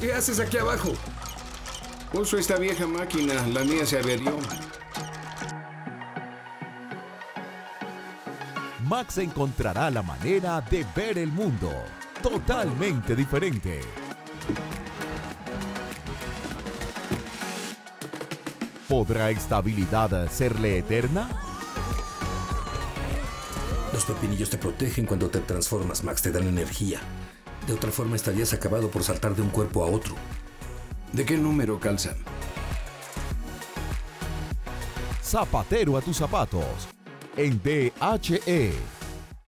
¿Qué haces aquí abajo? Uso esta vieja máquina, la mía se averió. Max encontrará la manera de ver el mundo totalmente diferente. ¿Podrá esta habilidad serle eterna? Los pepinillos te protegen cuando te transformas, Max, te dan energía. De otra forma estarías acabado por saltar de un cuerpo a otro. ¿De qué número calzan? Zapatero a tus zapatos. En DHE